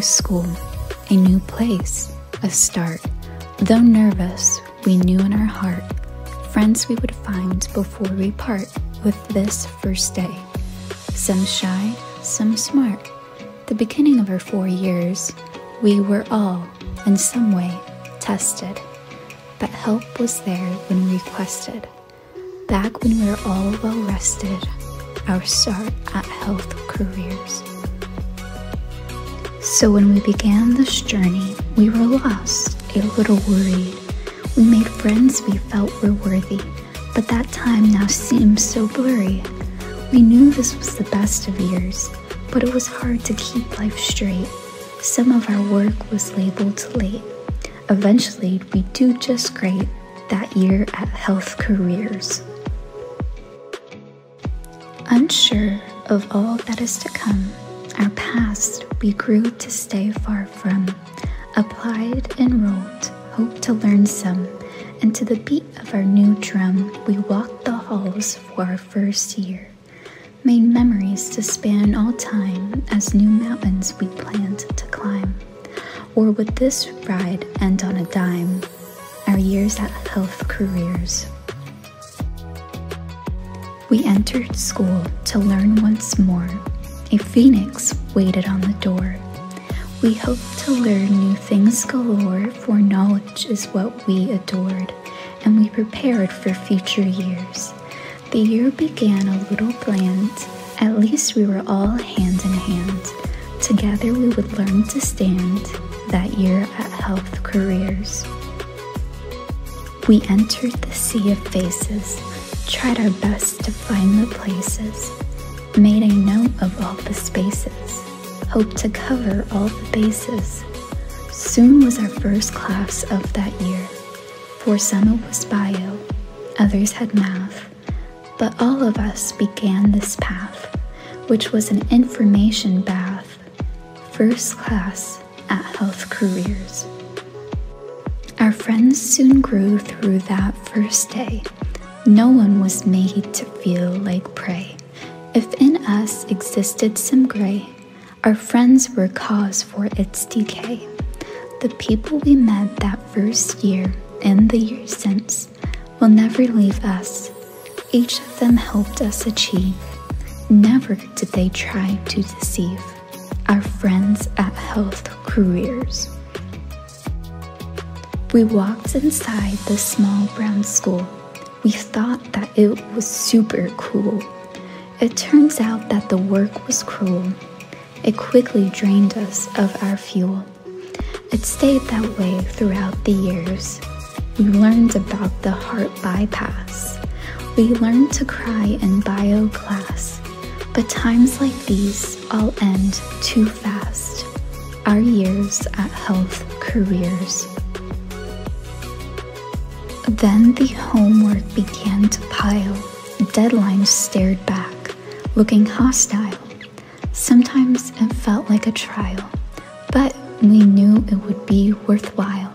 school, a new place, a start. Though nervous, we knew in our heart friends we would find before we part with this first day. Some shy, some smart. The beginning of our four years, we were all, in some way, tested. But help was there when requested. Back when we were all well rested, our start at health careers. So when we began this journey, we were lost, a little worried. We made friends we felt were worthy, but that time now seems so blurry. We knew this was the best of years, but it was hard to keep life straight. Some of our work was labeled late. Eventually, we do just great that year at Health Careers. Unsure of all that is to come, our past we grew to stay far from. Applied, enrolled, hoped to learn some, and to the beat of our new drum, we walked the halls for our first year. Made memories to span all time as new mountains we planned to climb. Or would this ride end on a dime? Our years at health careers. We entered school to learn once more. A phoenix waited on the door. We hoped to learn new things galore, for knowledge is what we adored, and we prepared for future years. The year began a little bland, at least we were all hand in hand. Together we would learn to stand that year at Health Careers. We entered the sea of faces, tried our best to find the places, made a note of all the spaces, hoped to cover all the bases. Soon was our first class of that year. For some it was bio, others had math, but all of us began this path, which was an information bath. First class at Health Careers. Our friends soon grew through that first day. No one was made to feel like prey. If in us existed some gray, our friends were cause for its decay. The people we met that first year and the years since will never leave us each of them helped us achieve. Never did they try to deceive our friends at Health Careers. We walked inside the small brown school. We thought that it was super cool. It turns out that the work was cruel. It quickly drained us of our fuel. It stayed that way throughout the years. We learned about the heart bypass we learned to cry in bio class, but times like these all end too fast. Our years at health careers. Then the homework began to pile. Deadlines stared back, looking hostile. Sometimes it felt like a trial, but we knew it would be worthwhile.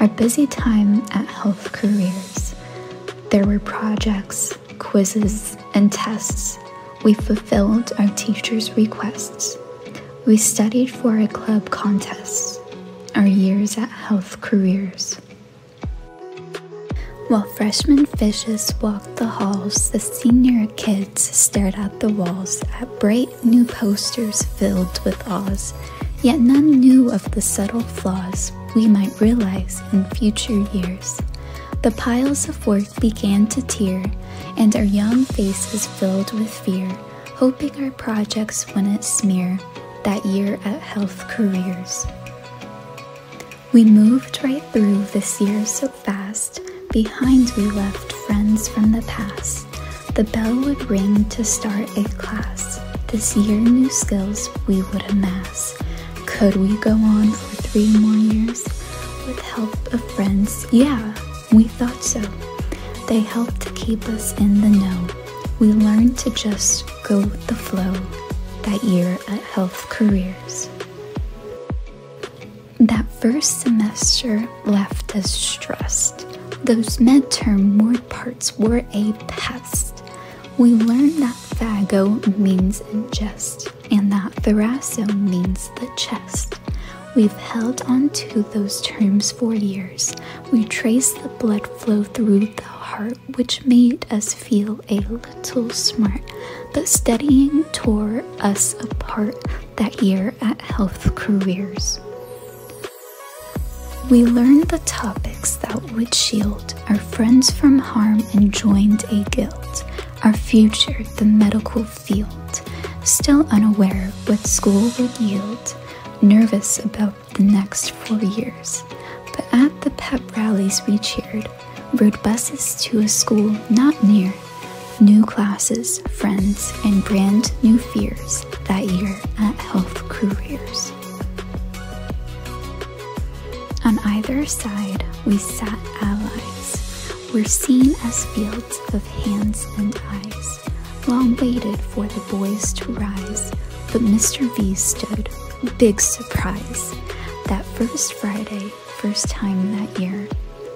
Our busy time at health careers. There were projects, quizzes, and tests. We fulfilled our teachers' requests. We studied for a club contest. Our years at health careers. While freshman fishes walked the halls, the senior kids stared at the walls at bright new posters filled with Oz. Yet none knew of the subtle flaws we might realize in future years. The piles of work began to tear, and our young faces filled with fear, hoping our projects wouldn't smear that year at Health Careers. We moved right through this year so fast, behind we left friends from the past. The bell would ring to start a class. This year, new skills we would amass. Could we go on for three more years? With help of friends, yeah, we thought so. They helped to keep us in the know. We learned to just go with the flow that year at Health Careers. That first semester left us stressed. Those midterm word parts were a pest. We learned that phago means ingest. and that thoraso means the chest. We've held on to those terms for years. We trace the blood flow through the heart, which made us feel a little smart, but studying tore us apart that year at Health Careers. We learned the topics that would shield our friends from harm and joined a guild, our future, the medical field. Still unaware what school would yield, nervous about the next four years. But at the pep rallies we cheered, rode buses to a school not near. New classes, friends, and brand new fears that year at Health Careers. On either side, we sat allies. We're seen as fields of hands and eyes. Long waited for the boys to rise, but Mr. V stood, big surprise. That first Friday, first time that year.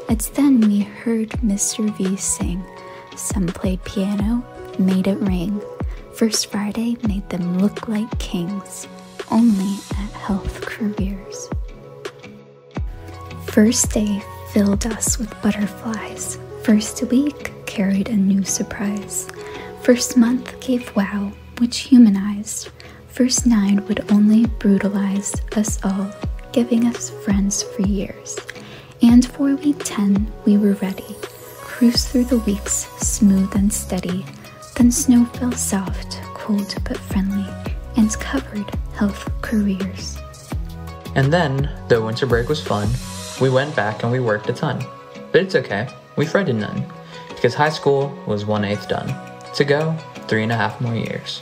It's then we heard Mr. V sing. Some played piano, made it ring. First Friday made them look like kings, only at Health Careers. First day filled us with butterflies. First week carried a new surprise. First month gave wow, which humanized. First nine would only brutalize us all, giving us friends for years. And for week 10, we were ready. Cruise through the weeks, smooth and steady. Then snow fell soft, cold but friendly, and covered health careers. And then, though winter break was fun, we went back and we worked a ton. But it's okay, we fretted none, because high school was one eighth done. To go, three and a half more years.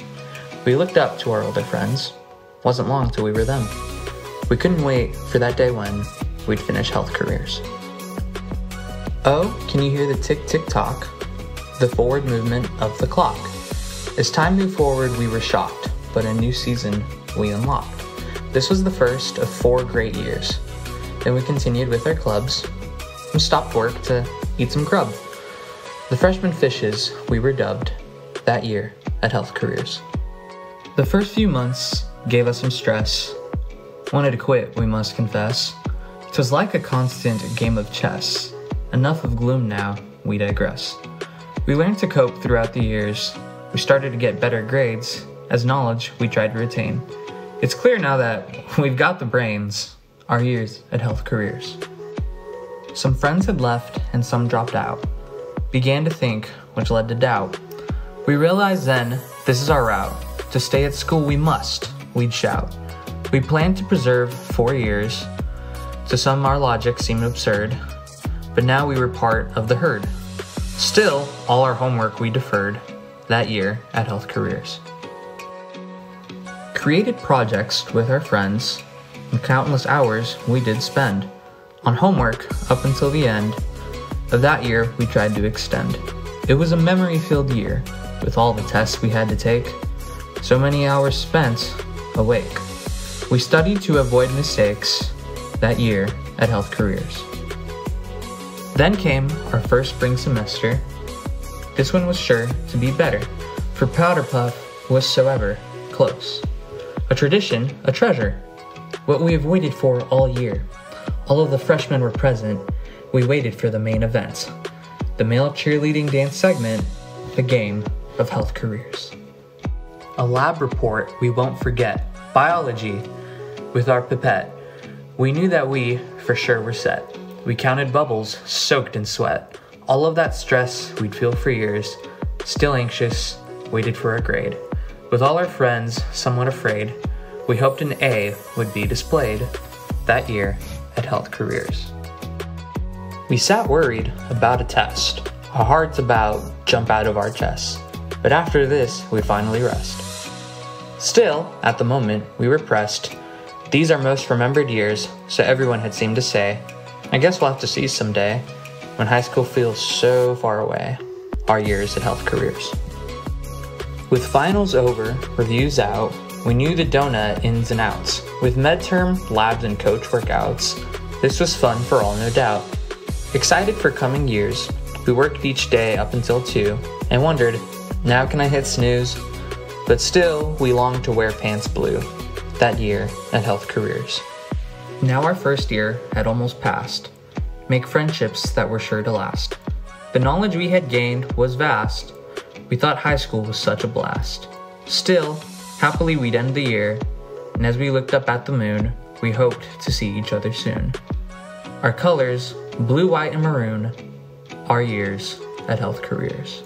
We looked up to our older friends. Wasn't long till we were them. We couldn't wait for that day when we'd finish health careers. Oh, can you hear the tick tick tock? The forward movement of the clock. As time moved forward, we were shocked, but a new season we unlocked. This was the first of four great years. Then we continued with our clubs and stopped work to eat some grub. The freshman fishes we were dubbed that year at Health Careers. The first few months gave us some stress. Wanted to quit, we must confess. Twas like a constant game of chess. Enough of gloom now, we digress. We learned to cope throughout the years. We started to get better grades, as knowledge we tried to retain. It's clear now that we've got the brains, our years at Health Careers. Some friends had left and some dropped out. Began to think, which led to doubt. We realized then this is our route. To stay at school we must, we'd shout. We planned to preserve four years. To some our logic seemed absurd, but now we were part of the herd. Still, all our homework we deferred that year at Health Careers. Created projects with our friends, and countless hours we did spend on homework up until the end of that year we tried to extend. It was a memory filled year with all the tests we had to take, so many hours spent awake. We studied to avoid mistakes that year at Health Careers. Then came our first spring semester. This one was sure to be better, for Powder Puff was so ever close. A tradition, a treasure, what we have waited for all year. All of the freshmen were present. We waited for the main event the male cheerleading dance segment, the game of health careers. A lab report we won't forget biology with our pipette. We knew that we, for sure, were set. We counted bubbles soaked in sweat. All of that stress we'd feel for years. Still anxious, waited for a grade. With all our friends somewhat afraid, we hoped an A would be displayed that year at Health Careers. We sat worried about a test. Our hearts about jump out of our chests. But after this, we finally rest. Still, at the moment, we were pressed. These are most remembered years, so everyone had seemed to say, I guess we'll have to see someday, when high school feels so far away, our years at Health Careers. With finals over, reviews out, we knew the donut ins and outs. With medterm, labs, and coach workouts, this was fun for all, no doubt. Excited for coming years, we worked each day up until 2 and wondered, now can I hit snooze? But still, we longed to wear pants blue that year at Health Careers. Now our first year had almost passed. Make friendships that were sure to last. The knowledge we had gained was vast. We thought high school was such a blast. Still, happily we'd end the year, and as we looked up at the moon, we hoped to see each other soon. Our colors, blue, white, and maroon, our years at Health Careers.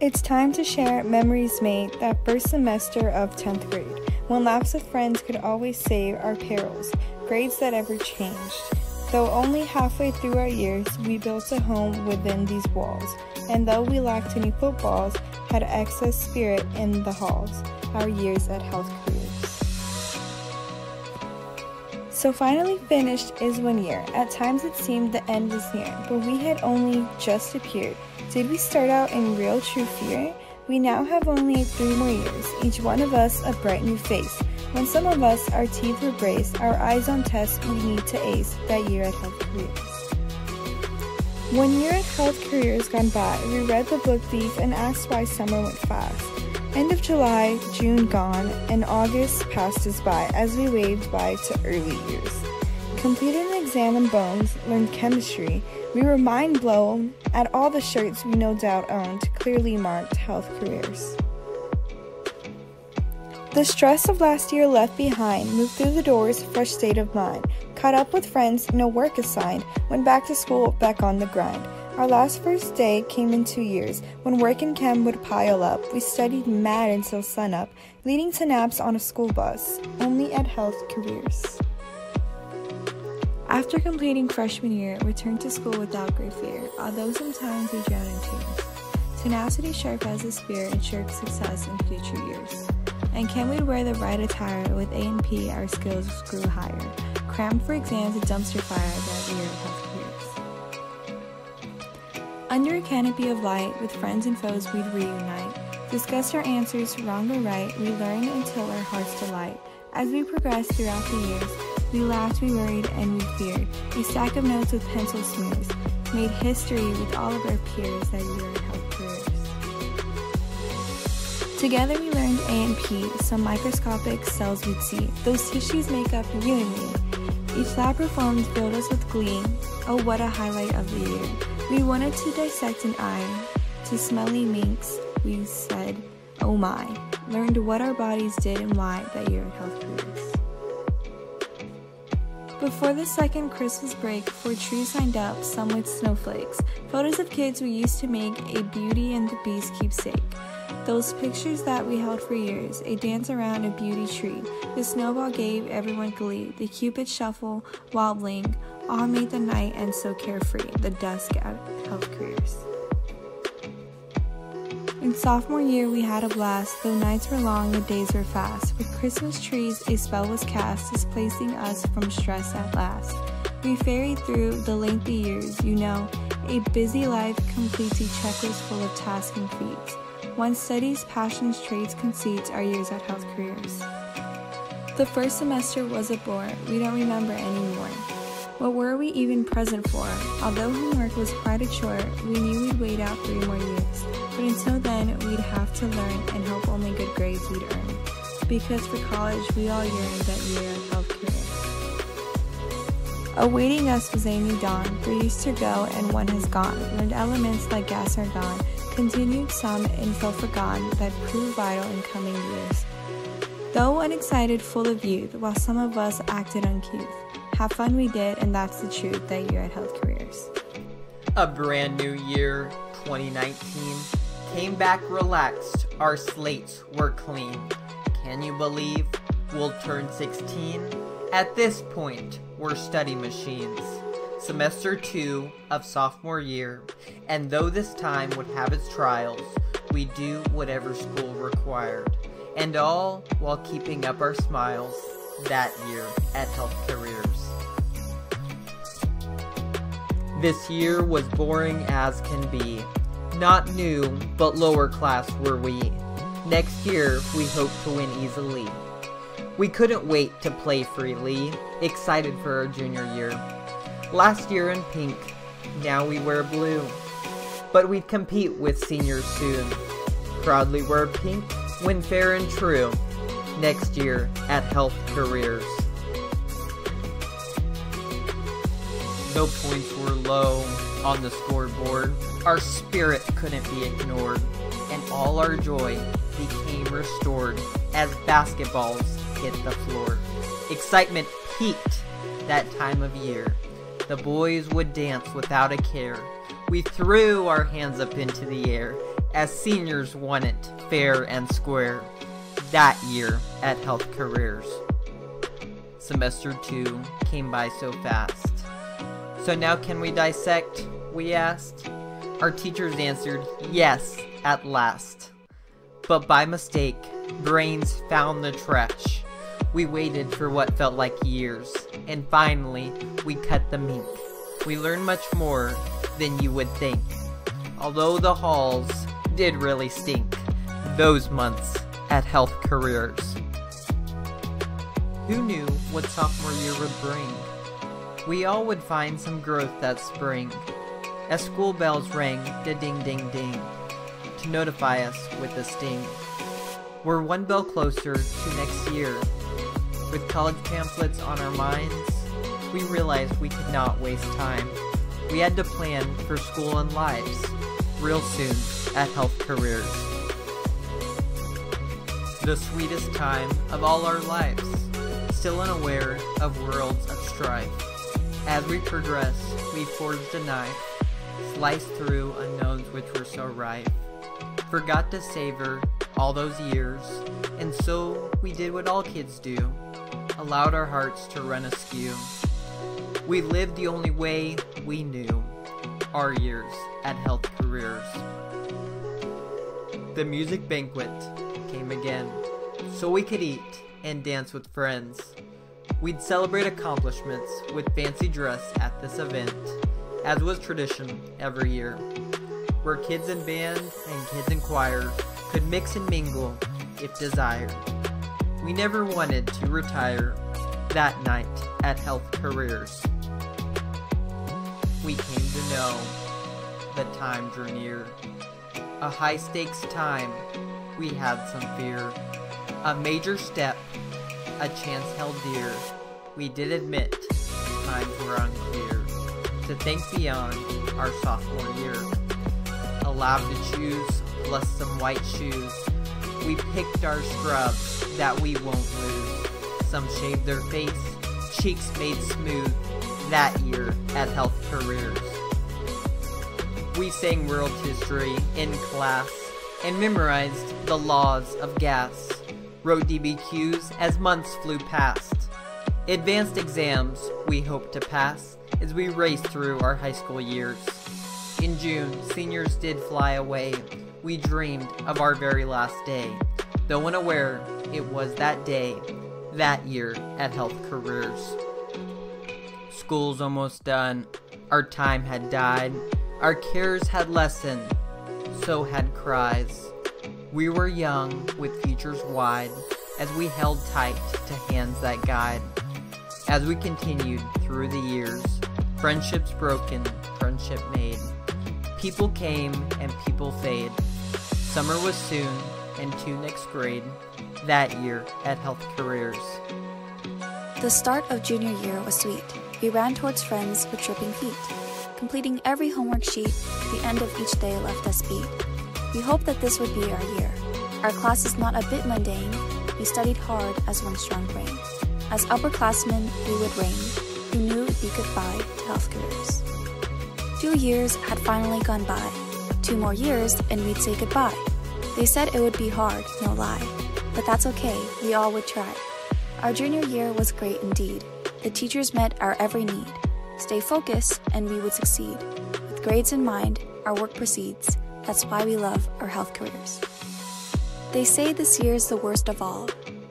It's time to share memories made that first semester of 10th grade, when laughs with friends could always save our perils, grades that ever changed. Though only halfway through our years, we built a home within these walls, and though we lacked any footballs, had excess spirit in the halls, our years at Health Careers. So finally finished is one year. At times it seemed the end was near, but we had only just appeared. Did we start out in real true fear? We now have only three more years, each one of us a bright new face. When some of us, our teeth were braced, our eyes on tests we need to ace that year at Health Careers. One year at Health Careers gone by, we read the book Thief and asked why summer went fast. End of July, June gone, and August passed us by as we waved by to early years. Completed an exam in bones, learned chemistry. We were mind blown at all the shirts we no doubt owned, clearly marked health careers. The stress of last year left behind, moved through the doors, fresh state of mind. Caught up with friends, no work assigned, went back to school, back on the grind. Our last first day came in two years, when work and chem would pile up. We studied mad until sunup, leading to naps on a school bus, only at Health Careers. After completing freshman year, returned to school without great fear, although sometimes we drown in tears. Tenacity sharp as a spear ensured success in future years. And can we wear the right attire with A&P our skills grew higher, crammed for exams a dumpster fire that year of Health under a canopy of light, with friends and foes we'd reunite. Discuss our answers, wrong or right, we learned until our hearts delight. As we progressed throughout the years, we laughed, we worried, and we feared. A stack of notes with pencil smears made history with all of our peers that year Together we learned A and P, some microscopic cells we'd see. Those tissues make up you and me. Each lab performed filled us with glee. Oh, what a highlight of the year. We wanted to dissect an eye. To smelly minks, we said, oh my. Learned what our bodies did and why that year at Health Careers. Before the second Christmas break, four trees signed up, some with snowflakes. Photos of kids we used to make a Beauty and the Beast keepsake. Those pictures that we held for years, a dance around a beauty tree. The snowball gave everyone glee, the cupid shuffle, wobbling, all made the night end so carefree, the dusk at health careers. In sophomore year, we had a blast. Though nights were long, the days were fast. With Christmas trees, a spell was cast, displacing us from stress at last. We ferried through the lengthy years, you know. A busy life completes a checklist full of tasks and feats. One studies, passions, trades, conceits our years at health careers. The first semester was a bore, we don't remember anymore. What were we even present for? Although homework was quite a chore, we knew we'd wait out three more years. But until then, we'd have to learn and hope only good grades we'd earn. Because for college, we all yearned that year of health careers. Awaiting us was a new dawn, three years to go and one has gone. Learned elements like gas are gone, continued some info for forgotten that proved vital in coming years. Though unexcited, full of youth, while some of us acted uncouth. Have fun we did, and that's the truth that year at Health Careers. A brand new year, 2019, came back relaxed, our slates were clean. Can you believe we'll turn 16? At this point, we're study machines semester two of sophomore year, and though this time would have its trials, we do whatever school required, and all while keeping up our smiles that year at Health Careers. This year was boring as can be. Not new, but lower class were we. Next year, we hope to win easily. We couldn't wait to play freely, excited for our junior year. Last year in pink, now we wear blue. But we'd compete with seniors soon. proudly wear pink when fair and true next year at Health Careers. No points were low on the scoreboard, our spirit couldn't be ignored, and all our joy became restored as basketballs hit the floor. Excitement peaked that time of year. The boys would dance without a care. We threw our hands up into the air as seniors won it fair and square that year at Health Careers. Semester 2 came by so fast. So now can we dissect? We asked. Our teachers answered, yes, at last. But by mistake, brains found the trash. We waited for what felt like years, and finally, we cut the mink. We learned much more than you would think. Although the halls did really stink, those months at Health Careers. Who knew what sophomore year would bring? We all would find some growth that spring, as school bells rang da ding ding ding, to notify us with a sting. We're one bell closer to next year. With college pamphlets on our minds, we realized we could not waste time. We had to plan for school and lives, real soon at Health Careers the sweetest time of all our lives, still unaware of worlds of strife. As we progress, we forged a knife, sliced through unknowns which were so rife, forgot to savor all those years, and so we did what all kids do, allowed our hearts to run askew. We lived the only way we knew, our years at Health Careers. The music banquet came again, so we could eat and dance with friends. We'd celebrate accomplishments with fancy dress at this event, as was tradition every year, where kids in band and kids in choir could mix and mingle if desired. We never wanted to retire that night at Health Careers. We came to know the time drew near, a high stakes time we had some fear. A major step, a chance held dear. We did admit times were unclear. To think beyond our sophomore year. Allowed to choose, plus some white shoes. We picked our scrubs that we won't lose. Some shaved their face, cheeks made smooth that year at Health Careers. We sang world history in class and memorized the laws of gas, wrote DBQs as months flew past. Advanced exams we hoped to pass as we raced through our high school years. In June, seniors did fly away. We dreamed of our very last day, though unaware it was that day, that year at Health Careers. School's almost done. Our time had died. Our cares had lessened so had cries. We were young, with futures wide, as we held tight to hands that guide. As we continued through the years, friendships broken, friendship made. People came and people fade. Summer was soon, and to next grade, that year at Health Careers. The start of junior year was sweet. We ran towards friends with dripping feet. Completing every homework sheet, the end of each day left us beat. We hoped that this would be our year. Our class is not a bit mundane. We studied hard as one strong brain. As upperclassmen, we would reign. We knew it'd be goodbye to health careers? Two years had finally gone by. Two more years, and we'd say goodbye. They said it would be hard, no lie. But that's okay, we all would try. Our junior year was great indeed. The teachers met our every need. Stay focused, and we would succeed. With grades in mind, our work proceeds. That's why we love our health careers. They say this year is the worst of all.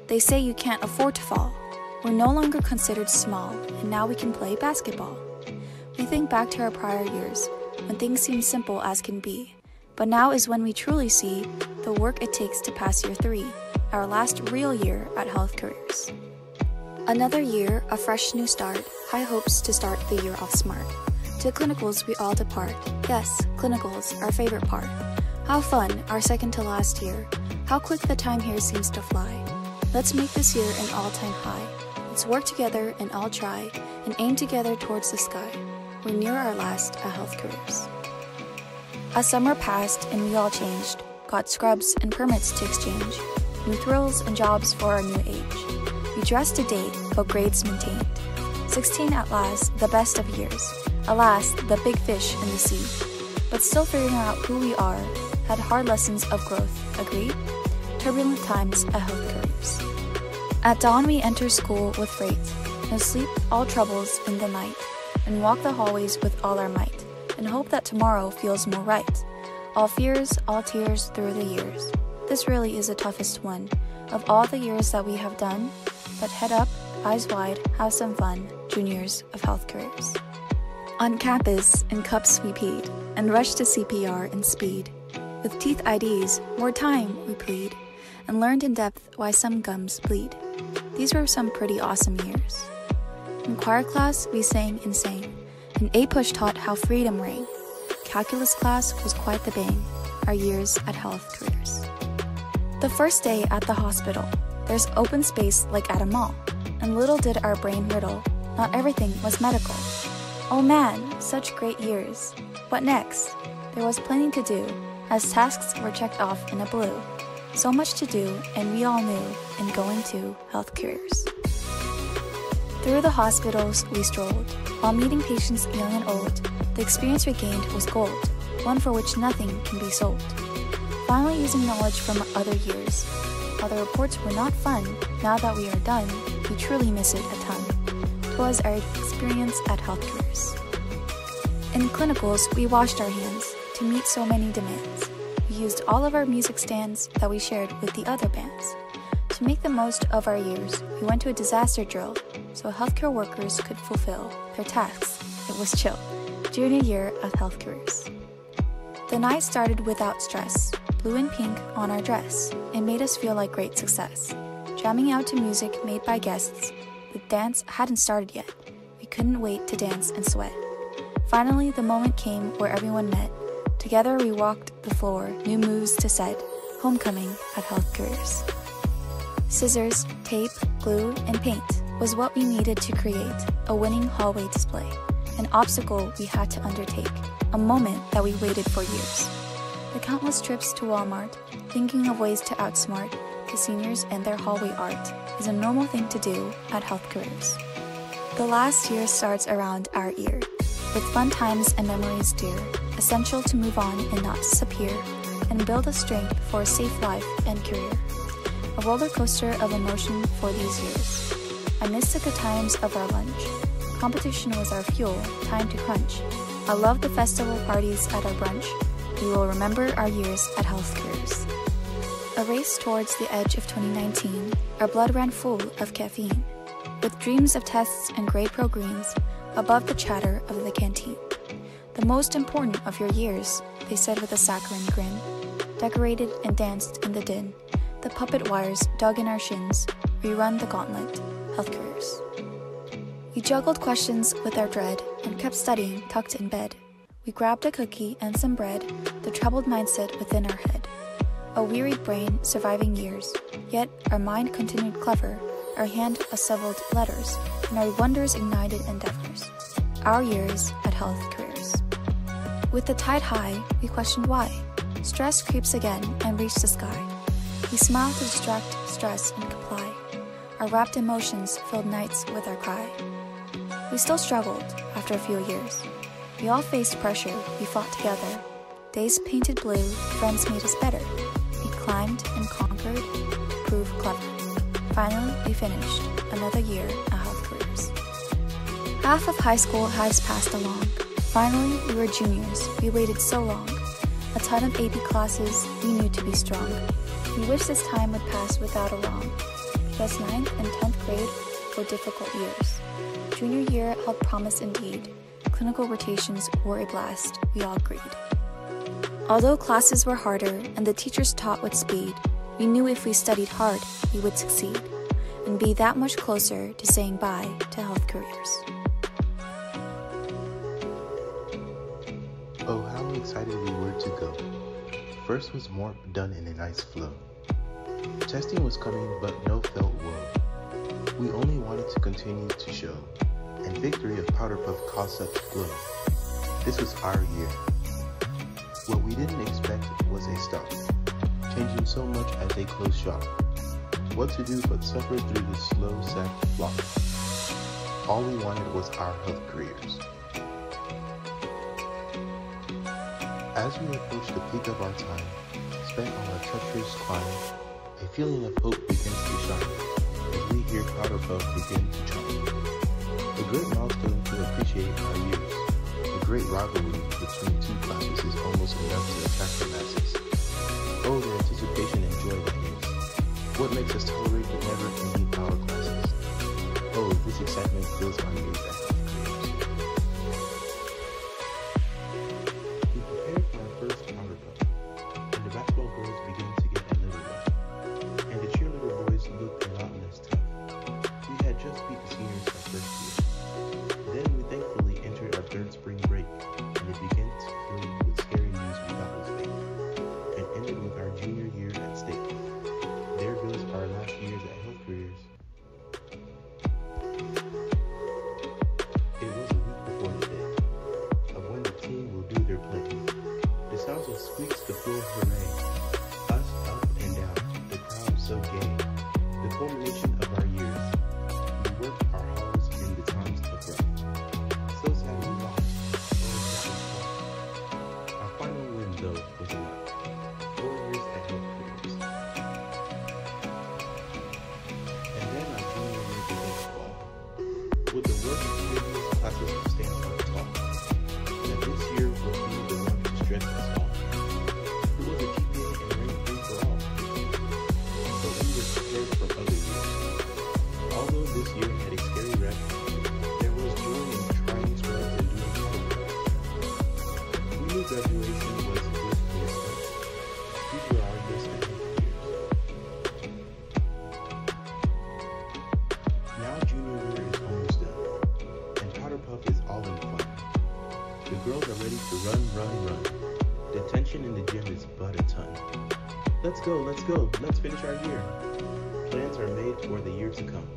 They say you can't afford to fall. We're no longer considered small, and now we can play basketball. We think back to our prior years, when things seem simple as can be. But now is when we truly see the work it takes to pass year three, our last real year at Health Careers. Another year, a fresh new start, high hopes to start the year off smart. To clinicals we all depart. Yes, clinicals, our favorite part. How fun, our second to last year. How quick the time here seems to fly. Let's make this year an all time high. Let's work together and all try and aim together towards the sky. We're near our last at Health Careers. As summer passed and we all changed, got scrubs and permits to exchange, new thrills and jobs for our new age. We dressed to date, but grades maintained. 16 at last, the best of years. Alas, the big fish in the sea. But still figuring out who we are, had hard lessons of growth, agreed? Turbulent times at Health Careers. At dawn, we enter school with freight, no sleep, all troubles in the night, and walk the hallways with all our might, and hope that tomorrow feels more right. All fears, all tears through the years. This really is the toughest one of all the years that we have done, but head up, eyes wide, have some fun, juniors of health careers. On campus, in cups we peed, and rushed to CPR in speed. With teeth IDs, more time, we plead, and learned in depth why some gums bleed. These were some pretty awesome years. In choir class, we sang and sang, and APUSH taught how freedom rang. Calculus class was quite the bang, our years at health careers. The first day at the hospital, there's open space like at a mall, and little did our brain riddle, not everything was medical. Oh man, such great years. What next? There was plenty to do, as tasks were checked off in a blue. So much to do, and we all knew in going to health careers. Through the hospitals we strolled, while meeting patients young and old, the experience we gained was gold, one for which nothing can be sold. Finally using knowledge from other years, while the reports were not fun, now that we are done, we truly miss it a ton. Twas our experience at health careers. In clinicals, we washed our hands to meet so many demands. We used all of our music stands that we shared with the other bands. To make the most of our years, we went to a disaster drill so healthcare workers could fulfill their tasks. It was chill. Junior year of health careers. The night started without stress blue and pink on our dress. It made us feel like great success. Jamming out to music made by guests, the dance hadn't started yet. We couldn't wait to dance and sweat. Finally, the moment came where everyone met. Together, we walked the floor, new moves to set. Homecoming at Health Careers. Scissors, tape, glue, and paint was what we needed to create a winning hallway display, an obstacle we had to undertake, a moment that we waited for years the countless trips to Walmart, thinking of ways to outsmart the seniors and their hallway art is a normal thing to do at health careers. The last year starts around our ear, with fun times and memories dear, essential to move on and not disappear, and build a strength for a safe life and career. A roller coaster of emotion for these years. I missed the times of our lunch. Competition was our fuel, time to crunch. I love the festival parties at our brunch, we will remember our years at health careers. A race towards the edge of 2019, our blood ran full of caffeine, with dreams of tests and grade pro greens above the chatter of the canteen. The most important of your years, they said with a saccharine grin, decorated and danced in the din. The puppet wires dug in our shins, rerun the gauntlet, health careers. We juggled questions with our dread and kept studying tucked in bed. We grabbed a cookie and some bread, the troubled mindset within our head. A wearied brain surviving years, yet our mind continued clever, our hand assembled letters, and our wonders ignited endeavors. Our years at health careers. With the tide high, we questioned why. Stress creeps again and reached the sky. We smile to distract stress and comply. Our wrapped emotions filled nights with our cry. We still struggled after a few years. We all faced pressure, we fought together. Days painted blue, friends made us better. We climbed and conquered proved clever. Finally, we finished another year at Health Careers. Half of high school has passed along. Finally, we were juniors. We waited so long. A ton of AP classes, we knew to be strong. We wish this time would pass without a wrong, because 9th and 10th grade were difficult years. Junior year held promise indeed clinical rotations were a blast, we all agreed. Although classes were harder and the teachers taught with speed, we knew if we studied hard, we would succeed and be that much closer to saying bye to health careers. Oh, how excited we were to go. First was warmth done in a nice flow. Testing was coming, but no felt woe. We only wanted to continue to show, and victory of Powder Puff such glow. This was our year. What we didn't expect was a stop, changing so much as they closed shop. What to do but suffer through the slow sack flop. All we wanted was our health careers. As we approached the peak of our time, spent on our treacherous climb, a feeling of hope begins to shine as we hear Powder Puff begin to chime. A great milestone to appreciate our years. A great rivalry between two classes is almost enough to attract the masses. Oh, the anticipation and joy that is. What makes us tolerate the never-ending power classes? Oh, this excitement fills my years Let's go, let's go, let's finish our year. Plans are made for the year to come.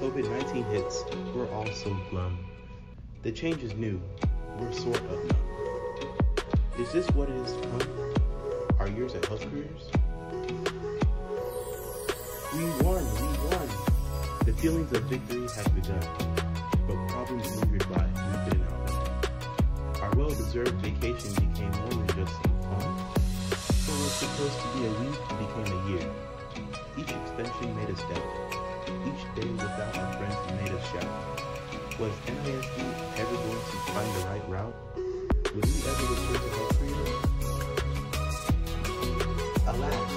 COVID-19 hits, we're all so glum. The change is new, we're sort of numb. Is this what it is to come? Our years at health careers? We won, we won. The feelings of victory have begun, but problems lingered by, we couldn't outrun. Our well-deserved vacation became more than just supposed to be a week became a year. Each extension made us doubt. Each day without our friends made us shout. Was NISD ever going to find the right route? Would we ever return to health careers? Alas,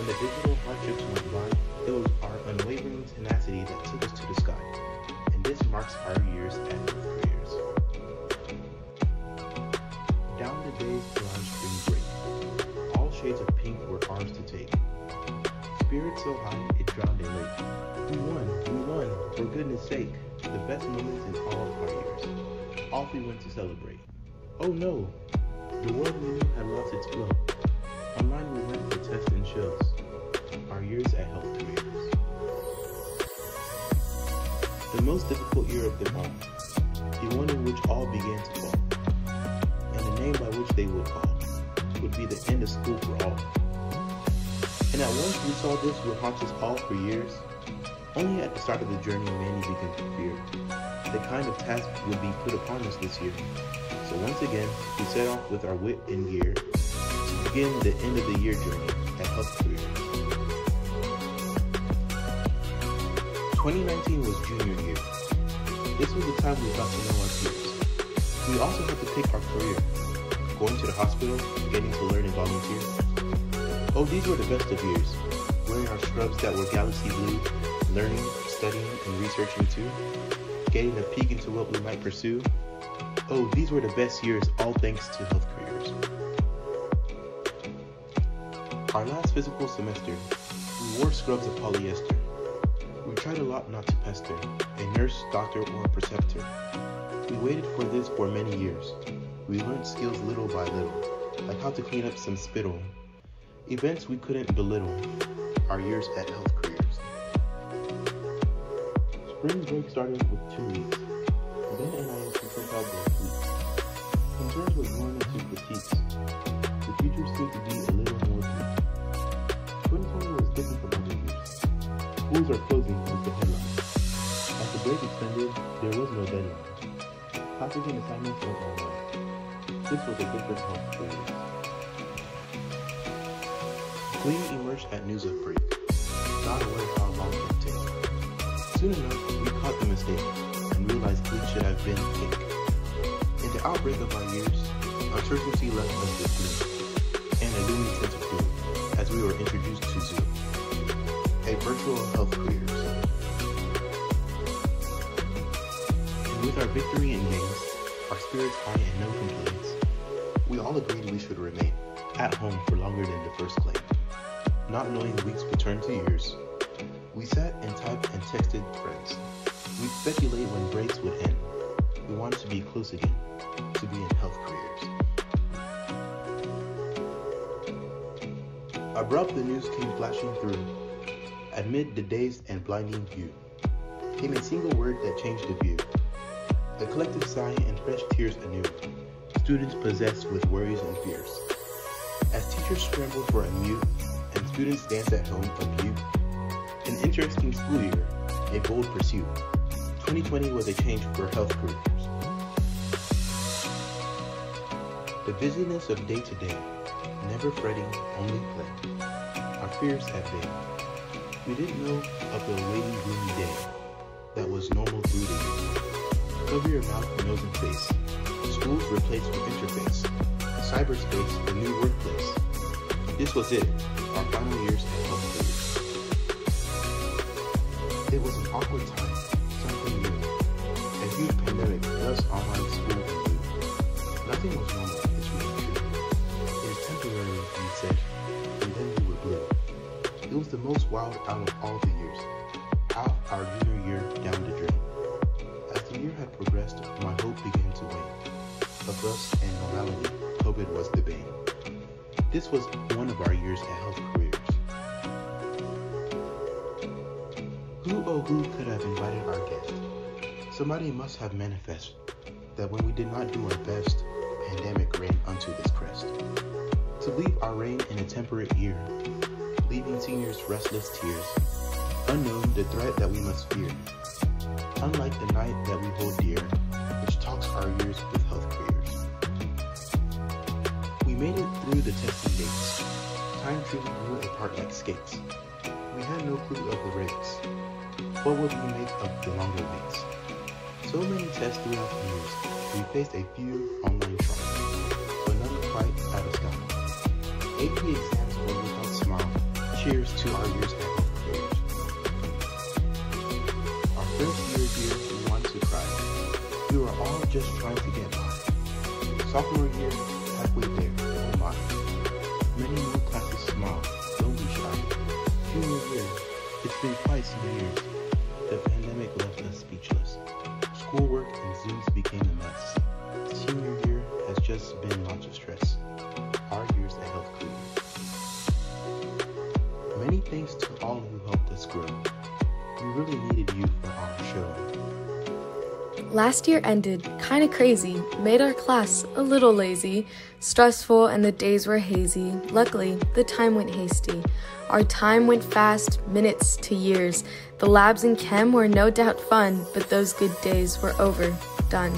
When the digital hardships went by, it was our unwavering tenacity that took us to the sky. And this marks our years Health Careers. Down the days our spring break. All shades of pink were ours to take. Spirit so high it drowned in lake. We won, we won, for goodness sake. The best moments in all of our years. Off we went to celebrate. Oh no! The world we knew had lost its flow. Online we went for tests and shows. At Health Careers. The most difficult year of them all. The one in which all began to fall. And the name by which they would call would be the end of school for all. And at once we saw this haunt us all for years. Only at the start of the journey many began to fear the kind of task would be put upon us this year. So once again, we set off with our wit and gear to begin the end of the year journey at Health Careers. 2019 was junior year. This was the time we got to know our peers. We also had to pick our career, going to the hospital, getting to learn and volunteer. Oh, these were the best of years, wearing our scrubs that were galaxy blue, learning, studying, and researching too, getting a peek into what we might pursue. Oh, these were the best years, all thanks to health careers. Our last physical semester, we wore scrubs of polyester. Tried a lot not to pester a nurse, doctor, or preceptor. We waited for this for many years. We learned skills little by little, like how to clean up some spittle. Events we couldn't belittle, our years at health careers. Spring break started with two weeks. Then NIS sent out their weeks. Concerns were growing into critiques. The future seemed to be a little more bleak. 2020 was different from other years. Schools are closing And assignments went online. This was a different health experience. Glee emerged at news of break, not aware how long it take. Soon enough, we caught the mistake and realized Glee should have been cake. In the outbreak of our years, uncertainty left us with Glee, and a looming sense of doom as we were introduced to Zoom, a virtual health careers. Our victory in games, our spirits high and no complaints, we all agreed we should remain at home for longer than the first claim. Not knowing weeks would turn to years, we sat and typed and texted friends. We'd speculate when breaks would end. We wanted to be close again, to be in health careers. Abrupt the news came flashing through. Amid the dazed and blinding view, came a single word that changed the view. A collective sigh and fresh tears anew. Students possessed with worries and fears. As teachers scramble for a mute and students dance at home view. An interesting school year, a bold pursuit. 2020 was a change for health careers. The busyness of day to day, never fretting, only play. Our fears at bay. We didn't know of the waiting gloomy day that was normal through the year. Cover your mouth, nose, and face. Schools replaced with interface. Cyberspace, the new workplace. This was it, our final years at careers. It was an awkward time, something new. A huge pandemic, thus online school new. Nothing was normal, it's really true. It is temporary, we said, and then we were blue. It was the most wild out of all the years. Out our junior year down the COVID was the bane. This was one of our years at Health Careers. Who oh who could have invited our guest? Somebody must have manifest that when we did not do our best, pandemic ran unto this crest. To leave our reign in a temperate year, leaving seniors restless tears, unknown the threat that we must fear. Unlike the night that we hold dear, which talks our years with through the testing dates. Time truly grew apart like skates. We had no clue of the rates. What would we make of the longer waits? So many tests throughout the years. We faced a few online trials, but none quite satisfied. AP exams were without smile. Cheers to our years at careers. Our first year here, we wanted to cry. We were all just trying to get by. Sophomore year, been quite some years. The pandemic left us speechless. Schoolwork and Zooms became a mess. Senior year has just been lots of stress. Our years at health careers. Many thanks to all who helped us grow. We really needed you for our. Last year ended kinda crazy, made our class a little lazy, stressful, and the days were hazy. Luckily, the time went hasty. Our time went fast, minutes to years. The labs in chem were no doubt fun, but those good days were over, done.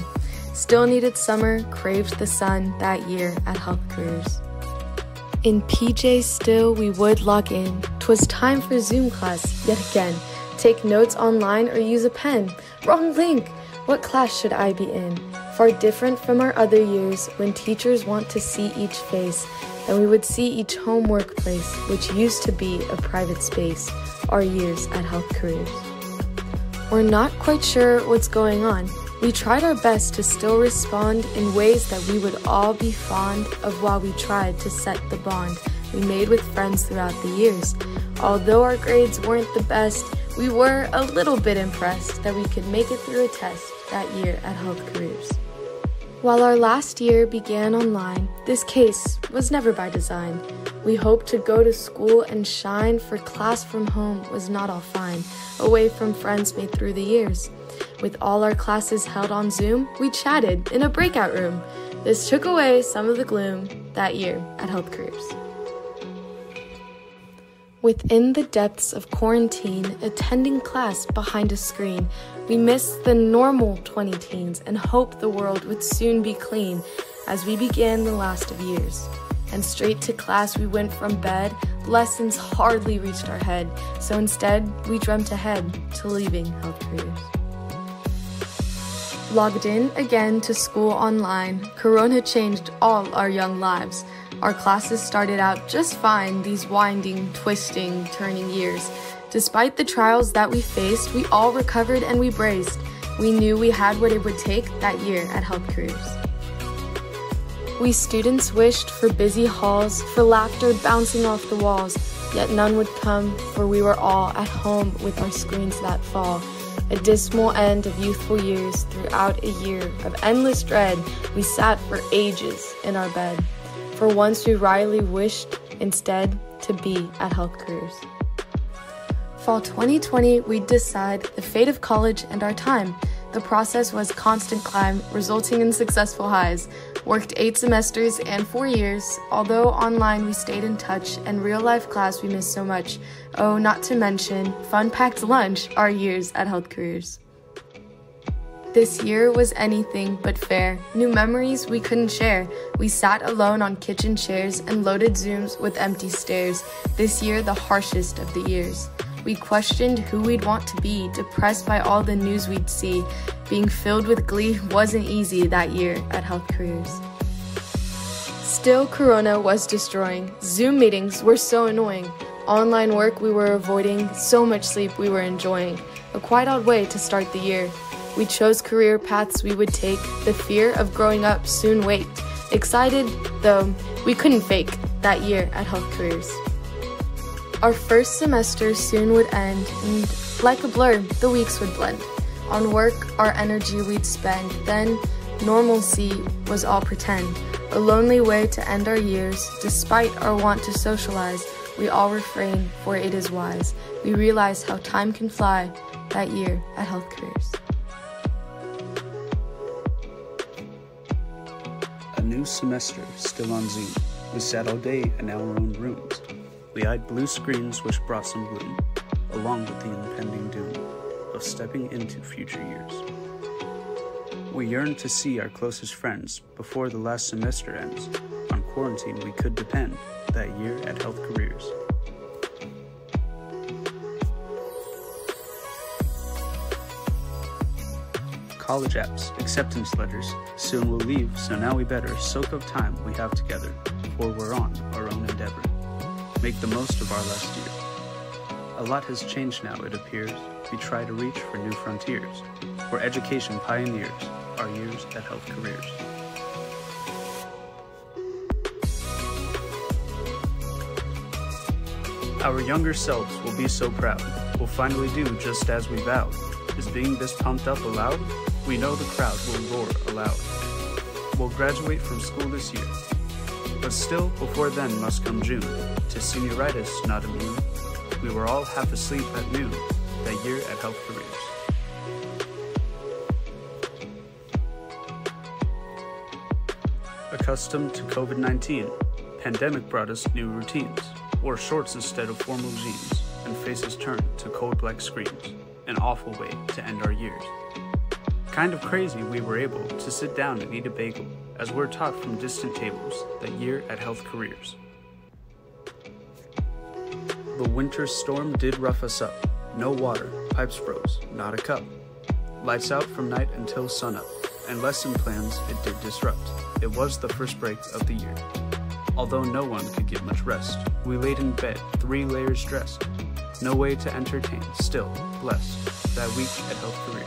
Still needed summer, craved the sun that year at Health Careers. In PJ still we would log in. Twas time for Zoom class yet again. Take notes online or use a pen. Wrong link! What class should I be in? Far different from our other years when teachers want to see each face, and we would see each home workplace, which used to be a private space, our years at Health Careers. We're not quite sure what's going on. We tried our best to still respond in ways that we would all be fond of while we tried to set the bond we made with friends throughout the years. Although our grades weren't the best, we were a little bit impressed that we could make it through a test that year at Health Careers. While our last year began online, this case was never by design. We hoped to go to school and shine, for class from home was not all fine, away from friends made through the years. With all our classes held on Zoom, we chatted in a breakout room. This took away some of the gloom that year at Health Careers. Within the depths of quarantine, attending class behind a screen, we miss the normal 20 teens and hope the world would soon be clean as we began the last of years. And straight to class we went from bed, lessons hardly reached our head, so instead we dreamt ahead to leaving health careers. Logged in again to school online, Corona changed all our young lives. Our classes started out just fine these winding, twisting, turning years. Despite the trials that we faced, we all recovered and we braced. We knew we had what it would take that year at Health Careers. We students wished for busy halls, for laughter bouncing off the walls, yet none would come, for we were all at home with our screens that fall. A dismal end of youthful years, throughout a year of endless dread, we sat for ages in our bed for once we wryly wished instead to be at Health Careers. Fall 2020, we'd decide the fate of college and our time. The process was constant climb, resulting in successful highs. Worked eight semesters and four years, although online we stayed in touch and real life class we missed so much. Oh, not to mention fun packed lunch, our years at Health Careers. This year was anything but fair. New memories we couldn't share. We sat alone on kitchen chairs and loaded Zooms with empty stares. This year, the harshest of the years. We questioned who we'd want to be, depressed by all the news we'd see. Being filled with glee wasn't easy that year at Health Careers. Still, Corona was destroying. Zoom meetings were so annoying. Online work we were avoiding, so much sleep we were enjoying. A quite odd way to start the year. We chose career paths we would take. The fear of growing up soon waked. Excited, though, we couldn't fake that year at Health Careers. Our first semester soon would end, and like a blur, the weeks would blend. On work, our energy we'd spend. Then, normalcy was all pretend. A lonely way to end our years. Despite our want to socialize, we all refrain, for it is wise. We realize how time can fly that year at Health Careers. New semester, still on Zoom. We sat all day in our own rooms. We eyed blue screens which brought some gloom, along with the impending doom of stepping into future years. We yearned to see our closest friends before the last semester ends. On quarantine, we could depend that year at Health Careers. College apps, acceptance letters. Soon we'll leave, so now we better soak up time we have together, for we're on our own endeavor. Make the most of our last year. A lot has changed now, it appears. We try to reach for new frontiers, where education pioneers our years at health careers. Our younger selves will be so proud. We'll finally do just as we vowed. Is being this pumped up allowed? We know the crowd will roar aloud. We'll graduate from school this year, but still before then must come June. To senioritis not immune, we were all half asleep at noon that year at Health Careers. Accustomed to COVID-19, pandemic brought us new routines. Wore shorts instead of formal jeans, and faces turned to cold black screens. An awful way to end our years. Kind of crazy we were able to sit down and eat a bagel, as we're taught from distant tables that year at Health Careers. The winter storm did rough us up. No water, pipes froze, not a cup. Lights out from night until sunup, and lesson plans it did disrupt. It was the first break of the year. Although no one could get much rest, we laid in bed, three layers dressed. No way to entertain, still blessed, that week at Health Careers.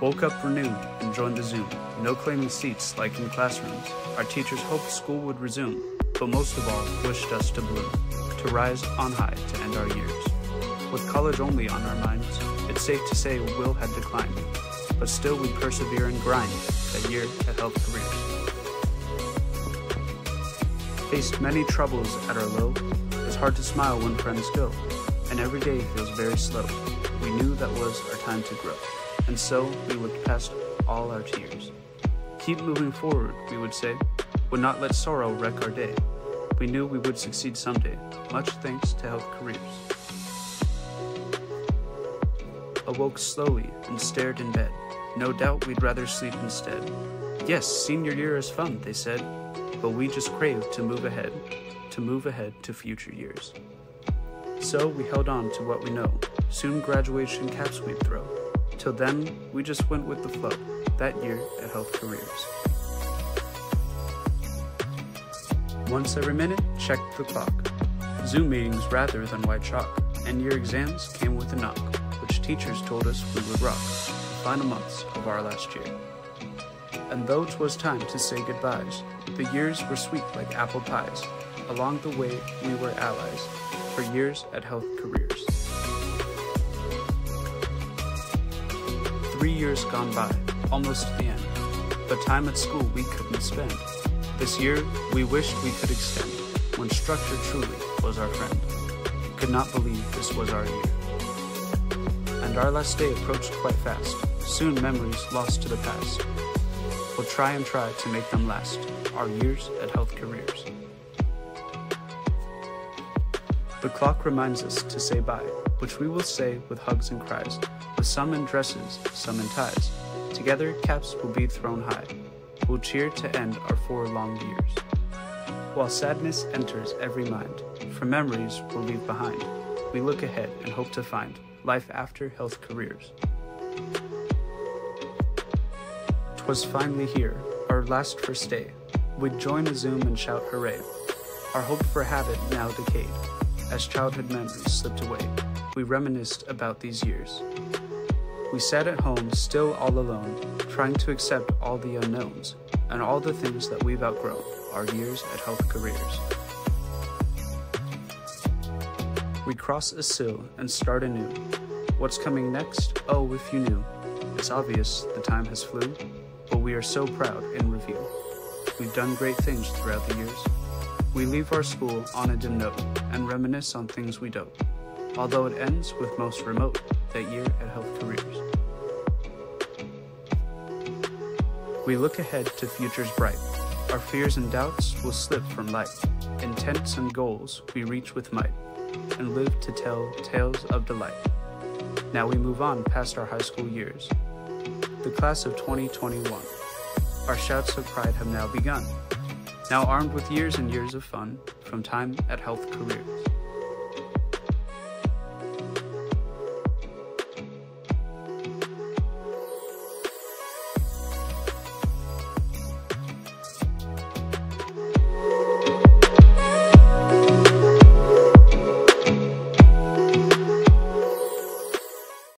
Woke up renewed and joined the Zoom. No claiming seats like in classrooms. Our teachers hoped school would resume, but most of all wished us to bloom, to rise on high to end our years. With college only on our minds, it's safe to say will had declined, but still we persevere and grind that year at Health Careers. Faced many troubles at our low, it's hard to smile when friends go, and every day feels very slow. We knew that was our time to grow, and so we looked past all our tears. Keep moving forward, we would say, would not let sorrow wreck our day. We knew we would succeed someday, much thanks to Health Careers. Awoke slowly and stared in bed. No doubt we'd rather sleep instead. Yes, senior year is fun, they said, but we just craved to move ahead, to move ahead to future years. So we held on to what we know. Soon graduation caps we'd throw. Till then, we just went with the flow, that year at Health Careers. Once every minute, checked the clock. Zoom meetings rather than white chalk, and your exams came with a knock, which teachers told us we would rock the final months of our last year. And though 'twas time to say goodbyes, the years were sweet like apple pies. Along the way, we were allies for years at Health Careers. Three years gone by, almost the end, but time at school we couldn't spend. This year, we wished we could extend, when structure truly was our friend. Could not believe this was our year. And our last day approached quite fast, soon memories lost to the past. We'll try and try to make them last, our years at Health Careers. The clock reminds us to say bye, which we will say with hugs and cries, with some in dresses, some in ties. Together, caps will be thrown high. We'll cheer to end our four long years. While sadness enters every mind, for memories we'll leave behind, we look ahead and hope to find life after health careers. 'Twas finally here, our last first day. We'd join a Zoom and shout hooray. Our hope for habit now decayed. As childhood memories slipped away, we reminisced about these years. We sat at home, still all alone, trying to accept all the unknowns and all the things that we've outgrown, our years at Health Careers. We cross a sill and start anew. What's coming next? Oh, if you knew. It's obvious the time has flew, but we are so proud in review. We've done great things throughout the years. We leave our school on a dim note and reminisce on things we don't, although it ends with most remote that year at Health Careers. We look ahead to futures bright. Our fears and doubts will slip from light. Intents and goals we reach with might, and live to tell tales of delight. Now we move on past our high school years. The class of 2021. Our shouts of pride have now begun. Now armed with years and years of fun from time at Health Careers.